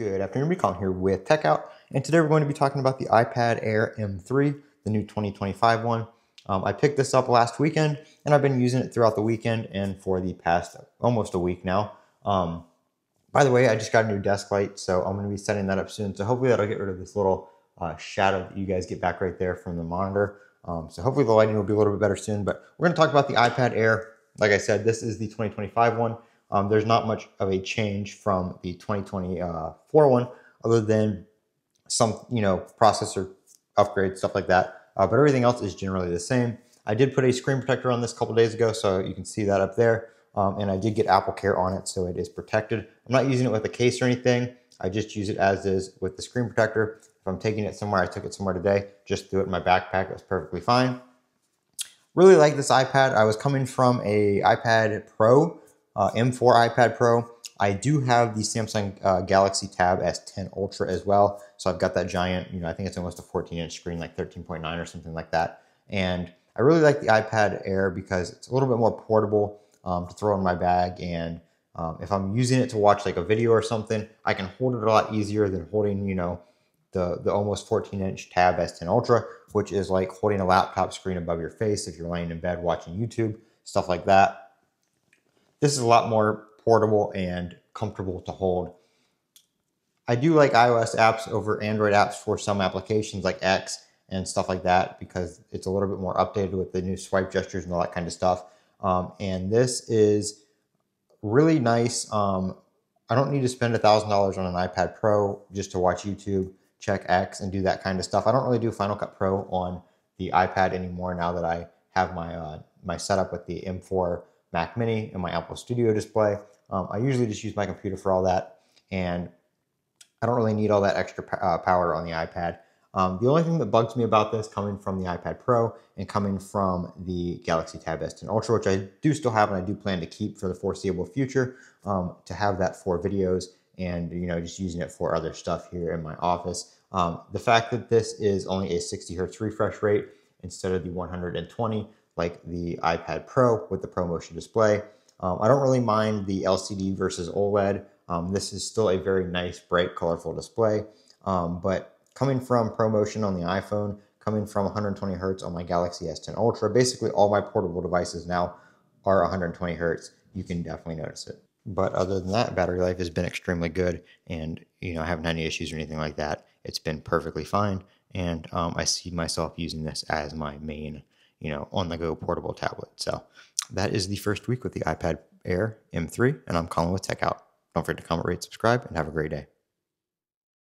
Good afternoon, Recon here with TechOut, and today we're going to be talking about the iPad Air M3, the new 2025 one. Um, I picked this up last weekend, and I've been using it throughout the weekend and for the past almost a week now. Um, by the way, I just got a new desk light, so I'm going to be setting that up soon. So hopefully that'll get rid of this little uh, shadow that you guys get back right there from the monitor. Um, so hopefully the lighting will be a little bit better soon. But we're going to talk about the iPad Air. Like I said, this is the 2025 one. Um, there's not much of a change from the 2024 one, other than some you know processor upgrades, stuff like that. Uh, but everything else is generally the same. I did put a screen protector on this a couple days ago, so you can see that up there. Um, and I did get Apple Care on it, so it is protected. I'm not using it with a case or anything. I just use it as is with the screen protector. If I'm taking it somewhere, I took it somewhere today, just threw it in my backpack. It was perfectly fine. Really like this iPad. I was coming from a iPad Pro uh, M4 iPad Pro. I do have the Samsung uh, Galaxy Tab S10 Ultra as well. So I've got that giant, you know, I think it's almost a 14 inch screen, like 13.9 or something like that. And I really like the iPad Air because it's a little bit more portable um, to throw in my bag. And um, if I'm using it to watch like a video or something, I can hold it a lot easier than holding, you know, the, the almost 14 inch Tab S10 Ultra, which is like holding a laptop screen above your face if you're laying in bed watching YouTube, stuff like that. This is a lot more portable and comfortable to hold. I do like iOS apps over Android apps for some applications like X and stuff like that because it's a little bit more updated with the new swipe gestures and all that kind of stuff. Um, and this is really nice. Um, I don't need to spend a $1,000 on an iPad Pro just to watch YouTube, check X, and do that kind of stuff. I don't really do Final Cut Pro on the iPad anymore now that I have my uh, my setup with the M4 Mac Mini and my Apple Studio display. Um, I usually just use my computer for all that, and I don't really need all that extra uh, power on the iPad. Um, the only thing that bugs me about this coming from the iPad Pro and coming from the Galaxy Tab S10 Ultra, which I do still have and I do plan to keep for the foreseeable future, um, to have that for videos and you know just using it for other stuff here in my office. Um, the fact that this is only a 60 hertz refresh rate instead of the 120 like the iPad Pro with the ProMotion display. Um, I don't really mind the LCD versus OLED. Um, this is still a very nice, bright, colorful display. Um, but coming from ProMotion on the iPhone, coming from 120 hertz on my Galaxy S10 Ultra, basically all my portable devices now are 120 hertz. You can definitely notice it. But other than that, battery life has been extremely good, and you know I haven't had any issues or anything like that. It's been perfectly fine, and um, I see myself using this as my main you know, on the go portable tablet. So that is the first week with the iPad Air M3, and I'm Colin with Tech Out. Don't forget to comment, rate, subscribe, and have a great day.